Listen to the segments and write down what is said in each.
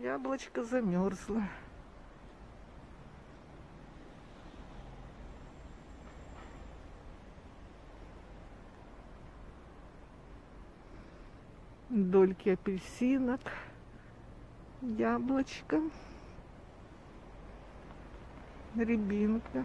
Яблочко замерзло. Дольки апельсинок, яблочко, рябинка.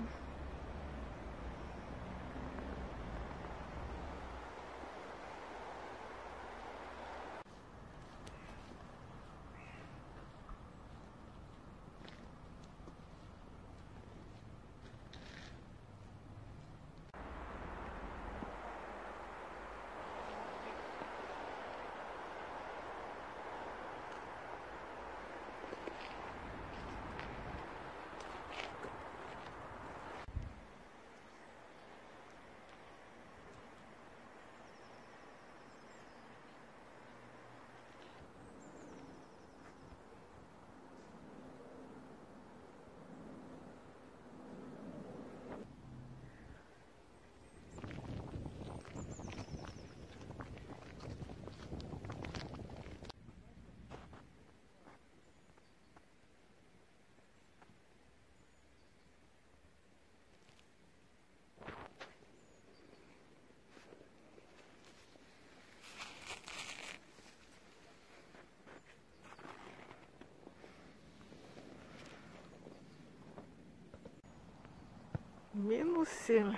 Минус семь.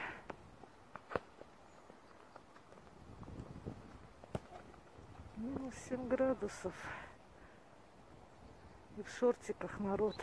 Минус семь градусов. И в шортиках народ.